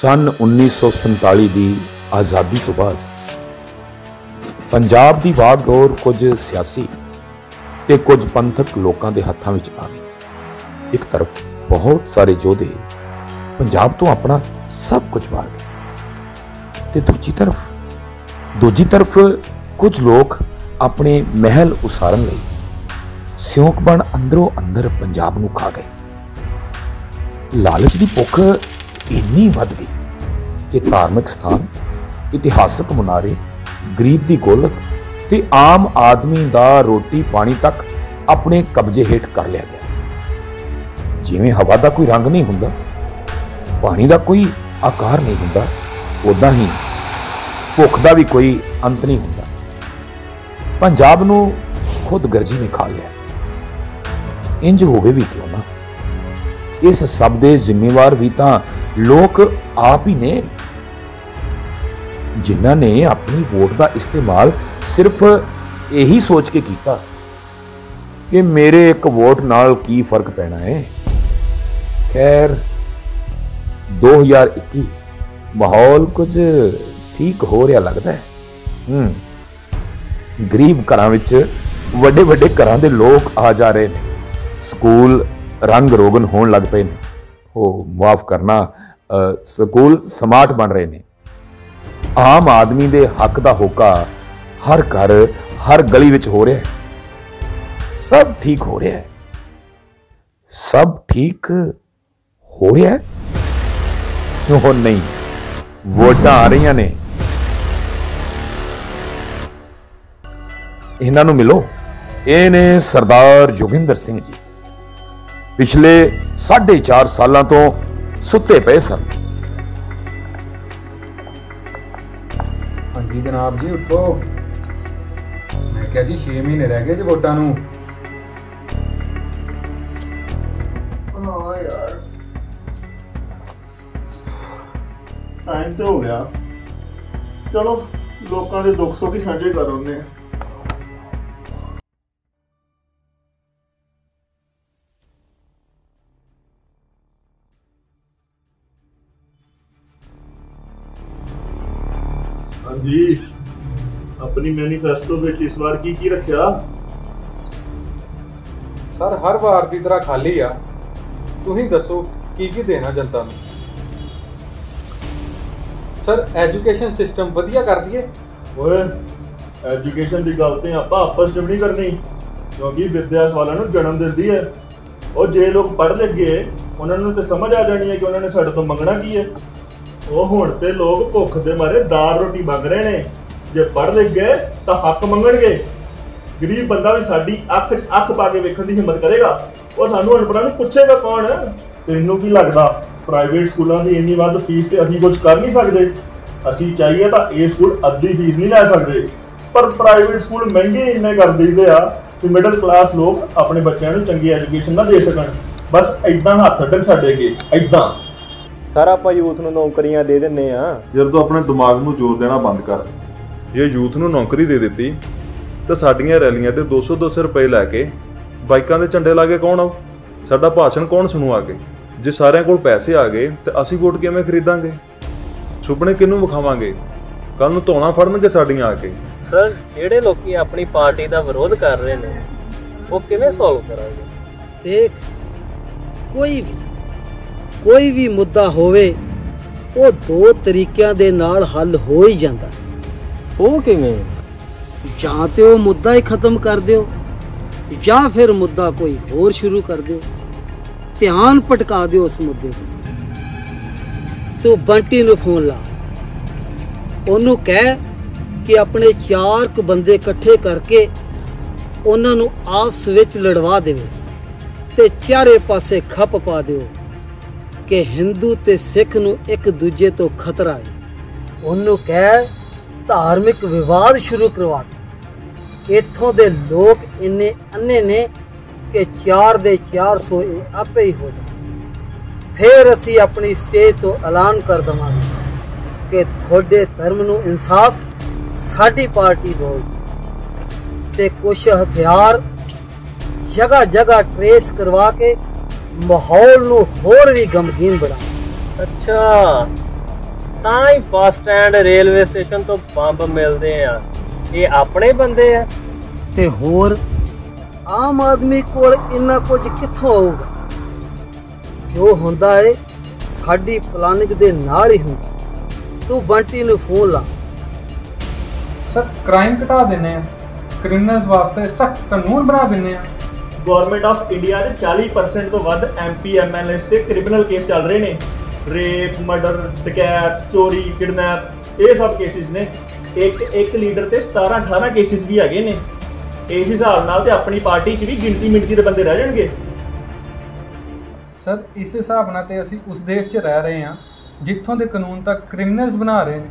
ਸਨ 1947 ਦੀ ਆਜ਼ਾਦੀ ਤੋਂ ਬਾਅਦ। ਪੰਜਾਬ ਦੀ ਵਾਗਡੋਰ ਕੁਝ ਸਿਆਸੀ ਤੇ ਕੁਝ ਪੰਥਕ ਲੋਕਾਂ ਦੇ ਹੱਥਾਂ ਵਿੱਚ ਆ ਗਈ। ਇੱਕ ਤਰਫ ਬਹੁਤ ਸਾਰੇ ਯੋਧੇ ਪੰਜਾਬ ਤੋਂ ਆਪਣਾ ਸਭ ਕੁਝ ਵਾਰ ਗਏ ਤੇ ਦੂਜੀ ਤਰਫ ਦੂਜੀ ਤਰਫ ਕੁਝ ਲੋਕ ਆਪਣੇ ਮਹਿਲ ਉਸਾਰਨ ਲਈ ਸਿਉਂਕ ਬਣ ਅੰਦਰੋਂ ਅੰਦਰ ਪੰਜਾਬ ਨੂੰ ਖਾ ਗਏ। ਲਾਲਚ ਦੀ ਭੁੱਖ ਇੰਨੀ ਵੱਧ ਗਈ ਕਿ ਧਾਰਮਿਕ ਸਥਾਨ, ਇਤਿਹਾਸਕ ਮੁਨਾਰੇ, ਗਰੀਬ ਦੀ ਗੋਲਕ ਤੇ ਆਮ ਆਦਮੀ ਦਾ ਰੋਟੀ ਪਾਣੀ ਤੱਕ ਆਪਣੇ ਕਬਜ਼ੇ ਹੇਠ ਕਰ ਲਿਆ ਗਿਆ। ਜਿਵੇਂ ਹਵਾ ਦਾ ਕੋਈ ਰੰਗ ਨਹੀਂ ਹੁੰਦਾ, ਪਾਣੀ ਦਾ ਕੋਈ ਆਕਾਰ ਨਹੀਂ ਹੁੰਦਾ ਉਦਾਂ ਹੀ ਭੁੱਖ ਦਾ ਵੀ ਕੋਈ ਅੰਤ ਨਹੀਂ ਹੁੰਦਾ। ਪੰਜਾਬ ਨੂੰ ਖੁਦ ਗਰਜੀ ਨੇ ਖਾ ਲਿਆ। ਇੰਜ ਹੋਵੇ ਵੀ ਕਿਉਂ ਨਾ? ਇਸ ਸਭ ਦੇ ਜ਼ਿੰਮੇਵਾਰ ਵੀ ਤਾਂ ਲੋਕ ਆਪ ਹੀ ਨੇ। ਜਿਨ੍ਹਾਂ ਨੇ ਆਪਣੀ ਵੋਟ ਦਾ ਇਸਤੇਮਾਲ ਸਿਰਫ ਇਹੀ ਸੋਚ ਕੇ ਕੀਤਾ ਕਿ ਮੇਰੇ ਇੱਕ ਵੋਟ ਨਾਲ ਕੀ ਫ਼ਰਕ ਪੈਣਾ ਹੈ। ਖੈਰ 2021 ਮਾਹੌਲ ਕੁਝ ਠੀਕ ਹੋ ਰਿਹਾ ਲੱਗਦਾ ਹੈ। ਹੂੰ, ਗਰੀਬ ਘਰਾਂ ਵਿੱਚ ਵੱਡੇ ਵੱਡੇ ਘਰਾਂ ਦੇ ਲੋਕ ਆ ਜਾ ਰਹੇ ਨੇ। ਸਕੂਲ ਰੰਗ ਰੋਗਨ ਹੋਣ ਲੱਗ ਪਏ ਨੇ। ਉਹ ਮਾਫ ਕਰਨਾ ਸਕੂਲ ਸਮਾਰਟ ਬਣ ਰਹੇ ਨੇ। ਆਮ ਆਦਮੀ ਦੇ ਹੱਕ ਦਾ ਹੋਕਾ ਹਰ ਘਰ, ਹਰ ਗਲੀ ਵਿੱਚ ਹੋ ਰਿਹਾ ਹੈ। ਸਭ ਠੀਕ ਹੋ ਰਿਹਾ ਹੈ। ਸਭ ਠੀਕ ਹੋ ਰਿਹਾ ਹੈ? ਉਹ ਨਹੀਂ, ਵੋਟਾਂ ਆ ਰਹੀਆਂ ਨੇ। ਇਹਨਾਂ ਨੂੰ ਮਿਲੋ। ਇਹ ਨੇ ਸਰਦਾਰ ਜੋਗਿੰਦਰ ਸਿੰਘ ਜੀ। ਪਿਛਲੇ 4.5 ਸਾਲਾਂ ਤੋਂ ਸੁੱਤੇ ਪਏ ਸਨ। ਹਾਂਜੀ ਜਨਾਬ ਜੀ ਉੱਠੋ। ਮੈਂ ਕਿਹਾ ਜੀ 6 ਮਹੀਨੇ ਰਹਿ ਗਏ ਜੀ ਵੋਟਾਂ ਨੂੰ। ਹਾਂ ਯਾਰ। ਟਾਈਮ ਤੇ ਹੋ ਗਿਆ। ਚਲੋ ਲੋਕਾਂ ਦੇ ਦੁੱਖ ਸੁੱਖ ਹੀ ਸਾਂਝੇ ਕਰ ਉਹਨੇ ਹਾਂਜੀ। ਆਪਣੀ ਮੈਨੀਫੈਸਟੋ ਵਿੱਚ ਇਸ ਵਾਰ ਕੀ ਕੀ ਰੱਖਿਆ? ਸਰ ਹਰ ਵਾਰ ਦੀ ਤਰ੍ਹਾਂ ਖਾਲੀ ਆ। ਤੁਸੀਂ ਦੱਸੋ ਕੀ ਕੀ ਦੇਣਾ ਜਨਤਾ ਨੂੰ? ਸਰ ਐਜੂਕੇਸ਼ਨ ਸਿਸਟਮ ਵਧੀਆ ਕਰ ਦਈਏ? ਓਏ ਐਜੂਕੇਸ਼ਨ ਦੀ ਗੱਲ ਤੇ ਆਪਾਂ ਆਪਸ ਚ ਵੀ ਨਹੀਂ ਕਰਨੀ ਕਿਉਂਕਿ ਵਿਦਿਆ ਸਵਾਲਾਂ ਨੂੰ ਜਨਮ ਦਿੰਦੀ ਹੈ। ਉਹ ਜੇ ਲੋਕ ਪੜ੍ਹ ਲਿਖ ਗਏ ਉਹਨਾਂ ਨੂੰ ਤੇ ਸਮਝ ਆ ਜਾਣੀ ਹੈ ਕਿ ਉਹਨਾਂ ਨੇ ਸਾਡੇ ਤੋਂ ਮੰਗਣਾ ਕੀ ਹੈ। ਉਹ ਹੁਣ ਤੇ ਲੋਕ ਭੁੱਖ ਦੇ ਮਾਰੇ ਦਾਲ ਰੋਟੀ ਮੰਗ ਰਹੇ ਨੇ। ਜੇ ਪੜ੍ਹ ਗਏ ਤਾਂ ਹੱਕ ਮੰਗਣਗੇ। ਗਰੀਬ ਬੰਦਾ ਵੀ ਸਾਡੀ ਅੱਖ 'ਚ ਅੱਖ ਪਾ ਕੇ ਵੇਖਣ ਦੀ ਹਿੰਮਤ ਕਰੇਗਾ। ਉਹ ਸਾਨੂੰ ਅਨਪੜ੍ਹਾਂ ਨੂੰ ਪੁੱਛੇਗਾ ਕੌਣ ਤੈਨੂੰ ਕੀ ਲੱਗਦਾ? ਪ੍ਰਾਈਵੇਟ ਸਕੂਲਾਂ ਦੀ ਇੰਨੀ ਵੱਧ ਫੀਸ ਤੇ ਅਸੀਂ ਕੁਝ ਕਰ ਨਹੀਂ ਸਕਦੇ। ਅਸੀਂ ਚਾਹੀਏ ਤਾਂ ਇਹ ਸਕੂਲ ਅੱਧੀ ਫੀਸ ਨਹੀਂ ਲੈ ਸਕਦੇ। ਪਰ ਪ੍ਰਾਈਵੇਟ ਸਕੂਲ ਮਹਿੰਗੇ ਇੰਨੇ ਕਰ ਦਿੰਦੇ ਆ ਕਿ ਮਿਡਲ ਕਲਾਸ ਲੋਕ ਆਪਣੇ ਬੱਚਿਆਂ ਨੂੰ ਚੰਗੀ ਐਜੂਕੇਸ਼ਨ ਨਾ ਦੇ ਸਕਣ। ਬਸ ਐਦਾਂ ਹੱਥ ਅੱਡਣ ਛੱਡੇਗੇ ਐਦਾਂ ਸਰ ਆਪਾਂ ਯੂਥ ਨੂੰ ਨੌਕਰੀਆਂ ਦੇ ਦਿੰਨੇ ਆ। ਜਦੋਂ ਤੂੰ ਆਪਣੇ ਦਿਮਾਗ ਨੂੰ ਜ਼ੋਰ ਦੇਣਾ ਬੰਦ ਕਰ। ਜੇ ਯੂਥ ਨੂੰ ਨੌਕਰੀ ਦੇ ਦਿੱਤੀ ਤਾਂ ਸਾਡੀਆਂ ਰੈਲੀਆਂ ਤੇ 200 200 ਰੁਪਏ ਲੈ ਕੇ ਬਾਈਕਾਂ ਦੇ ਝੰਡੇ ਲਾ ਕੇ ਕੌਣ ਆਉ ਸਾਡਾ ਭਾਸ਼ਣ ਕੌਣ ਸੁਣੂ ਆ ਕੇ? ਜੇ ਸਾਰਿਆਂ ਕੋਲ ਪੈਸੇ ਆ ਗਏ ਤੇ ਅਸੀਂ ਵੋਟ ਕਿਵੇਂ ਖਰੀਦਾਂਗੇ? ਸੁਪਨੇ ਕਿਹਨੂੰ ਵਿਖਾਵਾਂਗੇ? ਕੱਲ ਨੂੰ ਧੋਣਾ ਫੜਨਗੇ ਸਾਡੀਆਂ ਆ ਕੇ। ਸਰ ਜਿਹੜੇ ਲੋਕੀ ਆਪਣੀ ਪਾਰਟੀ ਦਾ ਵਿਰੋਧ ਕਰ ਰਹੇ ਨੇ ਉਹ ਕਿਵੇਂ ਸੋਲਵ ਕਰਾਂਗੇ? ਦੇਖ ਕੋਈ ਵੀ ਕੋਈ ਵੀ ਮੁੱਦਾ ਹੋਵੇ ਉਹ ਦੋ ਤਰੀਕਿਆਂ ਦੇ ਨਾਲ ਹੱਲ ਹੋ ਹੀ ਜਾਂਦਾ। ਉਹ ਕਿਵੇਂ? ਜਾਂ ਤੇ ਉਹ ਮੁੱਦਾ ਹੀ ਖਤਮ ਕਰ ਦਿਓ ਜਾਂ ਫਿਰ ਮੁੱਦਾ ਕੋਈ ਹੋਰ ਸ਼ੁਰੂ ਕਰ ਦਿਓ। ਧਿਆਨ ਭਟਕਾ ਦਿਓ ਉਸ ਮੁੱਦੇ ਤੋਂ। ਤੂੰ ਬੰਟੀ ਨੂੰ ਫੋਨ ਲਾ। ਉਹਨੂੰ ਕਹਿ ਕਿ ਆਪਣੇ ਚਾਰ ਕੁ ਬੰਦੇ ਇਕੱਠੇ ਕਰਕੇ ਉਹਨਾਂ ਨੂੰ ਆਪਸ ਵਿੱਚ ਲੜਵਾ ਦੇਵੇ ਤੇ ਚਾਰੇ ਪਾਸੇ ਖੱਪ ਪਾ ਦਿਓ। ਕਿ ਹਿੰਦੂ ਤੇ ਸਿੱਖ ਨੂੰ ਇੱਕ ਦੂਜੇ ਤੋਂ ਖਤਰਾ ਹੈ। ਉਹਨੂੰ ਕਹਿ, ਧਾਰਮਿਕ ਵਿਵਾਦ ਸ਼ੁਰੂ ਕਰਵਾ ਦੇ। ਇੱਥੋਂ ਦੇ ਲੋਕ ਇੰਨੇ ਅੰਨੇ ਨੇ ਕਿ 4 ਦੇ 400 ਇਹ ਆਪੇ ਹੀ ਹੋ ਜਾਣ। ਫਿਰ ਅਸੀਂ ਆਪਣੀ ਸਟੇਜ ਤੋਂ ਐਲਾਨ ਕਰ ਦਵਾਂਗੇ ਕਿ ਤੁਹਾਡੇ ਧਰਮ ਨੂੰ ਇਨਸਾਫ ਸਾਡੀ ਪਾਰਟੀ ਦੋ ਤੇ ਕੁਝ ਹਥਿਆਰ ਜਗ੍ਹਾ ਜਗ੍ਹਾ ਟਰੇਸ ਕਰਵਾ ਕੇ ਮਾਹੌਲ ਨੂੰ ਹੋਰ ਵੀ ਗਮਗੀਨ ਬਣਾ। ਅੱਛਾ। ਤਾਂ ਹੀ ਬੱਸ ਸਟੈਂਡ ਰੇਲਵੇ ਸਟੇਸ਼ਨ ਤੋਂ ਬੰਬ ਮਿਲਦੇ ਆ। ਇਹ ਆਪਣੇ ਬੰਦੇ ਆ? ਤੇ ਹੋਰ ਆਮ ਆਦਮੀ ਕੋਲ ਇੰਨਾ ਕੁਝ ਕਿੱਥੋਂ ਆਊਗਾ? ਜੋ ਹੁੰਦਾ ਏ ਸਾਡੀ ਪਲਾਨਿੰਗ ਦੇ ਨਾਲ ਹੀ ਹੁੰਦਾ। ਤੂੰ ਬੰਟੀ ਨੂੰ ਫੋਨ ਲਾ। ਸਰ ਕ੍ਰਾਈਮ ਘਟਾ ਦਿੰਨੇ ਆ। ਕ੍ਰਿਮੀਨਲਸ ਵਾਸਤੇ ਸਖਤ ਕਾਨੂੰਨ ਬਣਾ ਦਿੰਨੇ ਆ। ਗਵਰਨਮੈਂਟ ਆਫ ਇੰਡੀਆ ਦੇ 40% ਤੋਂ ਵੱਧ ਐਮਪੀ ਐਮਐਲਏਸ ਤੇ ਕ੍ਰਿਮੀਨਲ ਕੇਸ ਚੱਲ ਰਹੇ ਨੇ। ਰੇਪ ਮਰਡਰ ਡਕੈਤ ਚੋਰੀ ਕਿਡਨੈਪ ਇਹ ਸਭ ਕੇਸਿਸ ਨੇ। ਇੱਕ ਇੱਕ ਲੀਡਰ ਤੇ 17 18 ਕੇਸਿਸ ਵੀ ਹੈਗੇ ਨੇ। ਇਸ ਹਿਸਾਬ ਨਾਲ ਤੇ ਆਪਣੀ ਪਾਰਟੀ 'ਚ ਵੀ ਗਿਣਤੀ ਮਿੰਟੀ ਦੇ ਬੰਦੇ ਰਹਿ ਜਾਣਗੇ। ਸਰ ਇਸ ਹਿਸਾਬ ਨਾਲ ਤੇ ਅਸੀਂ ਉਸ ਦੇਸ਼ 'ਚ ਰਹਿ ਰਹੇ ਹਾਂ ਜਿੱਥੋਂ ਦੇ ਕਾਨੂੰਨ ਤਾਂ ਕ੍ਰਿਮੀਨਲਸ ਬਣਾ ਰਹੇ ਨੇ।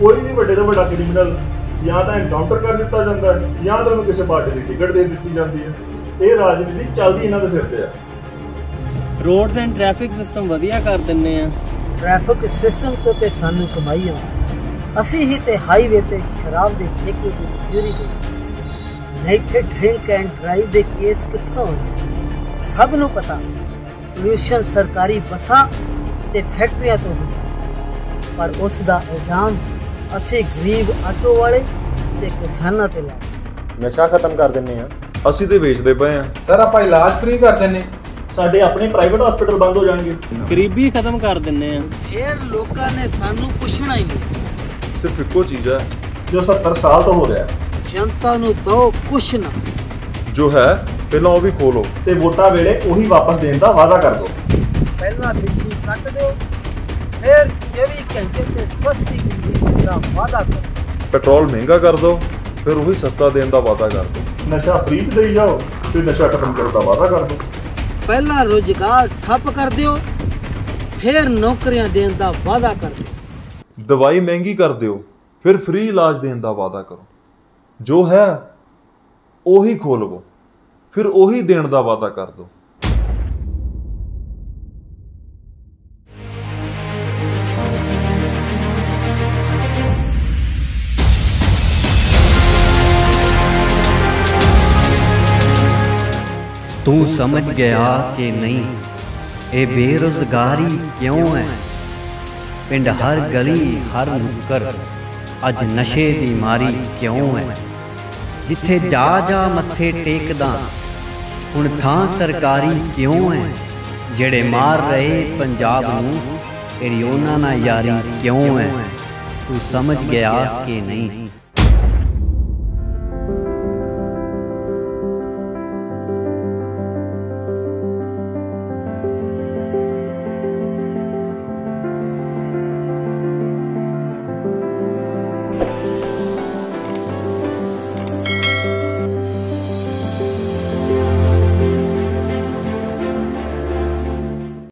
ਕੋਈ ਵੀ ਵੱਡੇ ਤੋਂ ਵੱਡਾ ਕ੍ਰਿਮੀਨਲ ਜਾਂ ਤਾਂ ਐਨਕਾਊਂਟਰ ਕਰ ਦਿੱਤਾ ਜਾਂਦਾ ਹੈ ਜਾਂ ਤਾਂ ਉਹਨੂੰ ਕਿਸੇ ਪਾਰਟੀ ਦੀ ਟਿਕਟ ਦੇ ਦਿੱਤੀ ਜਾਂਦੀ ਹੈ। ਇਹ ਰਾਜਨੀਤੀ ਚੱਲਦੀ ਇਹਨਾਂ ਦੇ ਸਿਰ ਤੇ ਆ। ਰੋਡਸ ਐਂਡ ਟ੍ਰੈਫਿਕ ਸਿਸਟਮ ਵਧੀਆ ਕਰ ਦਿੰਨੇ ਆ। ਟ੍ਰੈਫਿਕ ਸਿਸਟਮ ਤੋਂ ਤੇ ਸਾਨੂੰ ਕਮਾਈ ਆਉਂਦੀ ਅਸੀਂ ਹੀ ਤੇ ਹਾਈਵੇ ਤੇ ਸ਼ਰਾਬ ਦੇ ਠੇਕੇ ਦੀ ਮਜ਼ਦੂਰੀ ਦੇ। ਨਹੀਂ ਤੇ ਡਰਿੰਕ ਐਂਡ ਡਰਾਈਵ ਦੇ ਕੇਸ ਕਿੱਥੋਂ ਸਭ ਨੂੰ ਪਤਾ। ਪੋਲੂਸ਼ਨ ਸਰਕਾਰੀ ਬੱਸਾਂ ਤੇ ਫੈਕਟਰੀਆਂ ਤੋਂ ਹੁੰਦਾ। ਪਰ ਉਸ ਦਾ ਇਲਜ਼ਾਮ ਅਸੀਂ ਗਰੀਬ ਆਟੋ ਵਾਲੇ ਤੇ ਕਿਸਾਨਾਂ ਤੇ ਲਾ ਨਸ਼ਾ ਖਤਮ ਕਰ ਦਿੰਨੇ ਆ। ਅਸੀਂ ਤੇ ਵੇਚਦੇ ਪਏ ਆ। ਸਰ ਆਪਾਂ ਇਲਾਜ ਫ੍ਰੀ ਕਰ ਦਿੰਨੇ। ਸਾਡੇ ਆਪਣੇ ਪ੍ਰਾਈਵੇਟ ਹਸਪੀਟਲ ਬੰਦ ਹੋ ਜਾਣਗੇ। ਗਰੀਬੀ ਖਤਮ ਕਰ ਦਿੰਨੇ ਆ। ਫੇਰ ਲੋਕਾਂ ਨੇ ਸਾਨੂੰ ਪੁੱਛਣਾ ਹੀ ਨਹੀਂ। ਸਿਰਫ ਇੱਕੋ ਚੀਜ਼ ਹੈ ਜੋ 70 ਸਾਲ ਤੋਂ ਹੋ ਰਿਹਾ ਹੈ। ਜਨਤਾ ਨੂੰ ਦੋ ਕੁਛ ਨਾ। ਜੋ ਹੈ ਪਹਿਲਾਂ ਉਹ ਵੀ ਖੋਲੋ ਤੇ ਵੋਟਾਂ ਵੇਲੇ ਉਹੀ ਵਾਪਸ ਦੇਣ ਦਾ ਵਾਅਦਾ ਕਰ ਦਿਓ। ਪਹਿਲਾਂ ਬਿਜਲੀ ਕੱਟ ਦਿਓ ਫਿਰ 24 ਘੰਟੇ ਤੇ ਸਸਤੀ ਬਿਜਲੀ ਦਾ ਵਾਅਦਾ ਕਰੋ। ਪੈਟਰੋਲ ਮਹਿੰਗਾ ਕਰ ਦਿਓ ਫਿਰ ਉਹੀ ਸਸਤਾ ਦੇਣ ਦਾ ਵਾਅਦਾ ਕਰ ਦਿਓ। ਨਸ਼ਾ ਫ੍ਰੀ ਤੇ ਦੇਈ ਜਾਓ ਤੇ ਨਸ਼ਾ ਖਤਮ ਕਰਨ ਦਾ ਵਾਅਦਾ ਕਰ ਦਿਓ। ਪਹਿਲਾਂ ਰੋਜ਼ਗਾਰ ਠੱਪ ਕਰ ਦਿਓ ਫਿਰ ਨੌਕਰੀਆਂ ਦੇਣ ਦਾ ਵਾਅਦਾ ਕਰ ਦਿਓ। ਦਵਾਈ ਮਹਿੰਗੀ ਕਰ ਦਿਓ ਫਿਰ ਫ੍ਰੀ ਇਲਾਜ ਦੇਣ ਦਾ ਵਾਅਦਾ ਕਰੋ। ਜੋ ਹੈ ਉਹੀ ਖੋਲਵੋ ਫਿਰ ਉਹੀ ਦੇਣ ਦਾ ਵਾਅਦਾ ਕਰ ਦਿਓ। ਤੂੰ ਸਮਝ ਗਿਆ ਕਿ ਨਹੀਂ? ਇਹ ਬੇਰੁਜ਼ਗਾਰੀ ਕਿਉਂ ਹੈ? ਪਿੰਡ ਹਰ ਗਲੀ ਹਰ ਨੁੱਕਰ, ਅੱਜ ਨਸ਼ੇ ਦੀ ਮਾਰੀ ਕਿਉਂ ਹੈ? ਜਿੱਥੇ ਜਾ ਜਾ ਮੱਥੇ ਟੇਕਦਾ, ਹੁਣ ਥਾਂ ਸਰਕਾਰੀ ਕਿਉਂ ਹੈ? ਜਿਹੜੇ ਮਾਰ ਰਹੇ ਪੰਜਾਬ ਨੂੰ, ਤੇਰੀ ਉਹਨਾਂ ਨਾਲ ਯਾਰੀ ਕਿਉਂ ਹੈ? ਤੂੰ ਸਮਝ ਗਿਆ ਕਿ ਨਹੀਂ?